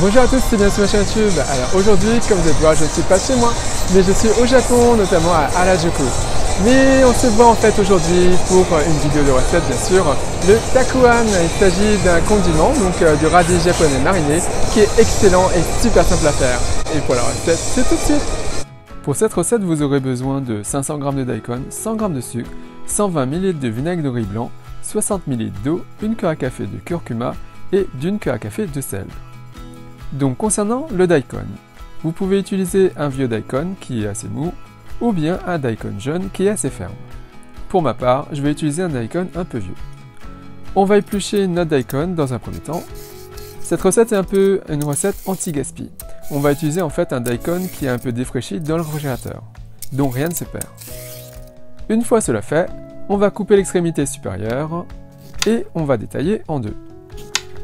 Bonjour à tous, c'est bien sur ma chaîne YouTube. Alors aujourd'hui, comme vous êtes voir, je ne suis pas chez moi, mais je suis au Japon, notamment à Harajuku. Mais on se voit en fait aujourd'hui pour une vidéo de recette bien sûr, le takuan. Il s'agit d'un condiment, donc euh, du radis japonais mariné, qui est excellent et super simple à faire. Et pour la recette, c'est tout de suite Pour cette recette, vous aurez besoin de 500 g de daikon, 100 g de sucre, 120 ml de vinaigre de riz blanc, 60 ml d'eau, une cuillère à café de curcuma et d'une cuillère à café de sel. Donc concernant le daikon, vous pouvez utiliser un vieux daikon qui est assez mou ou bien un daikon jeune qui est assez ferme. Pour ma part, je vais utiliser un daikon un peu vieux. On va éplucher notre daikon dans un premier temps. Cette recette est un peu une recette anti-gaspi. On va utiliser en fait un daikon qui est un peu défraîchi dans le réfrigérateur, dont rien ne se perd. Une fois cela fait, on va couper l'extrémité supérieure et on va détailler en deux.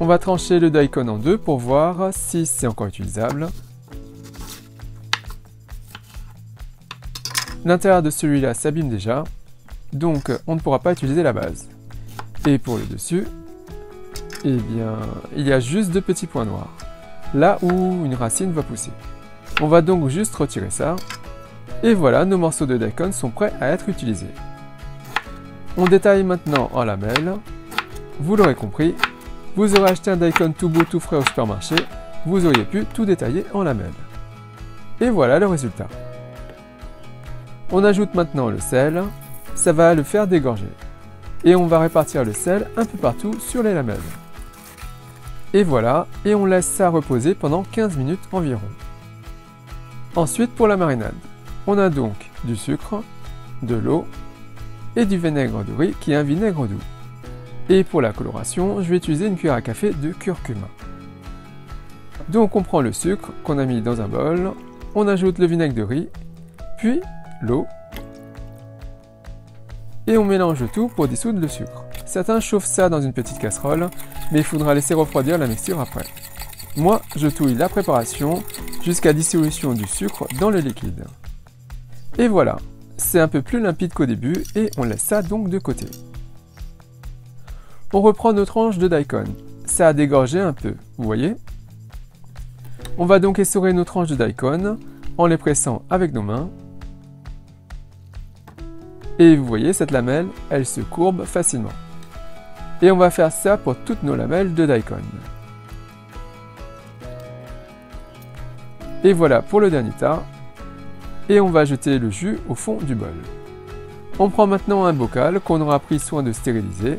On va trancher le daikon en deux pour voir si c'est encore utilisable. L'intérieur de celui-là s'abîme déjà, donc on ne pourra pas utiliser la base. Et pour le dessus, eh bien, il y a juste deux petits points noirs, là où une racine va pousser. On va donc juste retirer ça. Et voilà, nos morceaux de daikon sont prêts à être utilisés. On détaille maintenant en lamelles. Vous l'aurez compris, vous aurez acheté un daikon tout beau tout frais au supermarché, vous auriez pu tout détailler en lamelles. Et voilà le résultat. On ajoute maintenant le sel, ça va le faire dégorger. Et on va répartir le sel un peu partout sur les lamelles. Et voilà, et on laisse ça reposer pendant 15 minutes environ. Ensuite pour la marinade, on a donc du sucre, de l'eau et du vinaigre de riz qui est un vinaigre doux. Et pour la coloration, je vais utiliser une cuillère à café de curcuma. Donc on prend le sucre qu'on a mis dans un bol, on ajoute le vinaigre de riz, puis l'eau, et on mélange tout pour dissoudre le sucre. Certains chauffent ça dans une petite casserole, mais il faudra laisser refroidir la mixture après. Moi, je touille la préparation jusqu'à dissolution du sucre dans le liquide. Et voilà, c'est un peu plus limpide qu'au début et on laisse ça donc de côté. On reprend nos tranches de daikon. Ça a dégorgé un peu, vous voyez On va donc essorer nos tranches de daikon en les pressant avec nos mains. Et vous voyez, cette lamelle, elle se courbe facilement. Et on va faire ça pour toutes nos lamelles de daikon. Et voilà pour le dernier tas. Et on va jeter le jus au fond du bol. On prend maintenant un bocal qu'on aura pris soin de stériliser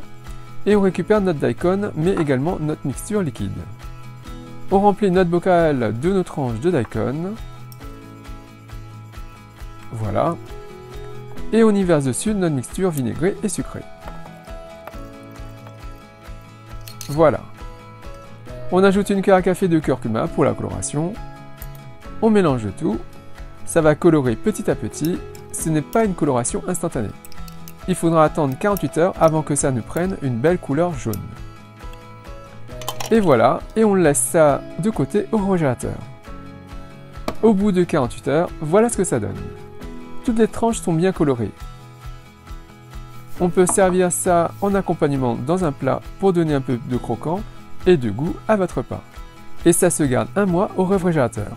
et on récupère notre daikon mais également notre mixture liquide. On remplit notre bocal de nos tranches de daikon. Voilà. Et on y verse dessus notre mixture vinaigrée et sucrée. Voilà. On ajoute une cuillère à café de curcuma pour la coloration. On mélange tout. Ça va colorer petit à petit. Ce n'est pas une coloration instantanée il faudra attendre 48 heures avant que ça ne prenne une belle couleur jaune. Et voilà, et on laisse ça de côté au réfrigérateur. Au bout de 48 heures, voilà ce que ça donne. Toutes les tranches sont bien colorées. On peut servir ça en accompagnement dans un plat pour donner un peu de croquant et de goût à votre pain. Et ça se garde un mois au réfrigérateur.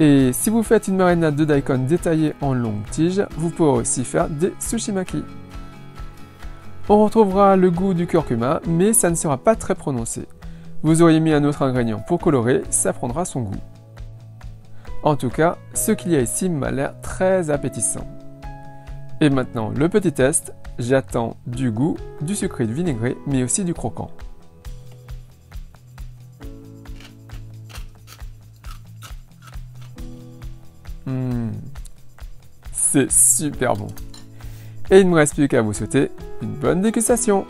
Et si vous faites une marinade de daikon détaillée en longues tiges, vous pourrez aussi faire des sushimaki. On retrouvera le goût du curcuma, mais ça ne sera pas très prononcé. Vous auriez mis un autre ingrédient pour colorer, ça prendra son goût. En tout cas, ce qu'il y a ici m'a l'air très appétissant. Et maintenant, le petit test, j'attends du goût, du sucré de vinaigré, mais aussi du croquant. C'est super bon. Et il ne me reste plus qu'à vous souhaiter une bonne dégustation.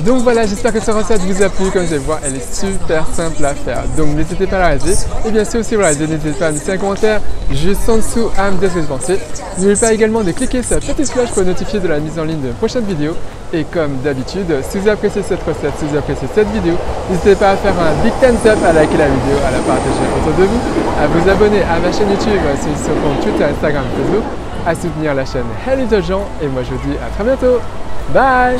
Donc voilà, j'espère que cette recette vous a plu. Comme je vais voir, elle est super simple à faire. Donc n'hésitez pas à la réaliser. Et bien sûr, si vous la réalisez, n'hésitez pas à laisser un commentaire juste en dessous à me dire ce que vous pensez. N'oubliez pas également de cliquer sur la petite cloche pour être notifié de la mise en ligne de prochaines vidéos. Et comme d'habitude, si vous appréciez cette recette, si vous appréciez cette vidéo, n'hésitez pas à faire un big thumbs up, à liker la vidéo, à la partager autour de vous, à vous abonner à ma chaîne YouTube, sur compte Twitter, Instagram, Facebook, à soutenir la chaîne Hello Jean. Et moi je vous dis à très bientôt. Bye